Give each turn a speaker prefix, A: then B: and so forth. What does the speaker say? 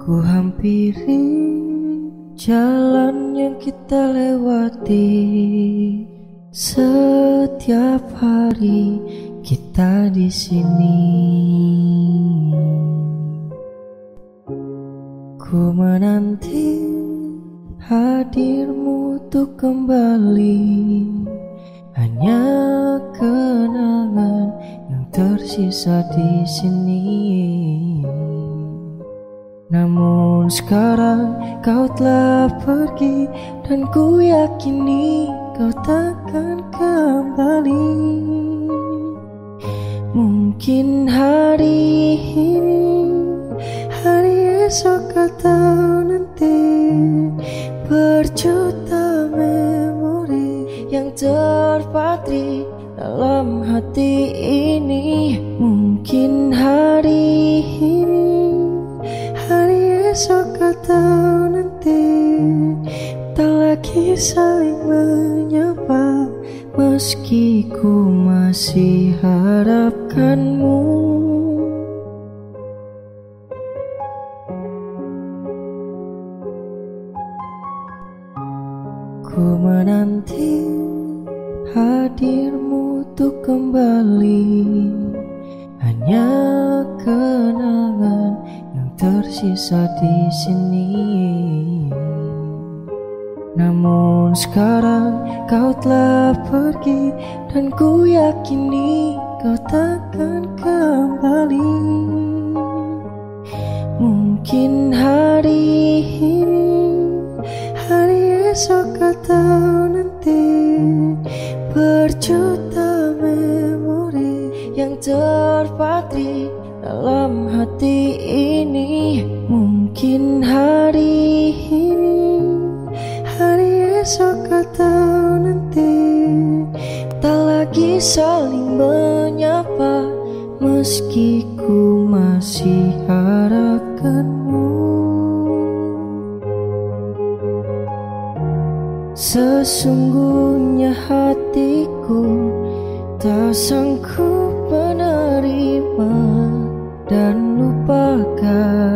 A: Ku hampiri jalan yang kita lewati. Setiap hari kita di sini. Ku menanti hadirmu untuk kembali. Hanya kenangan yang tersisa di sini namun sekarang kau telah pergi Dan ku yakini kau takkan kembali. Mungkin hari ini Hari esok atau nanti Berjuta memori yang terpatri dalam hati ini. Mungkin hari lagi saling menyapa Meski ku masih harapkanmu Ku menanti hadirmu untuk kembali Hanya kenangan tersisa di sini. Namun sekarang kau telah pergi dan ku yakini kau takkan kembali. Mungkin hari ini, hari esok atau nanti berjuta memori yang terpatri dalam hati ini Mungkin hari Esok atau nanti Tak lagi saling menyapa Meski ku masih harapkanmu. Sesungguhnya hatiku Tak sanggup menerima dan lupakan